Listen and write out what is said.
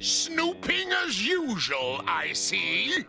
Snooping as usual, I see.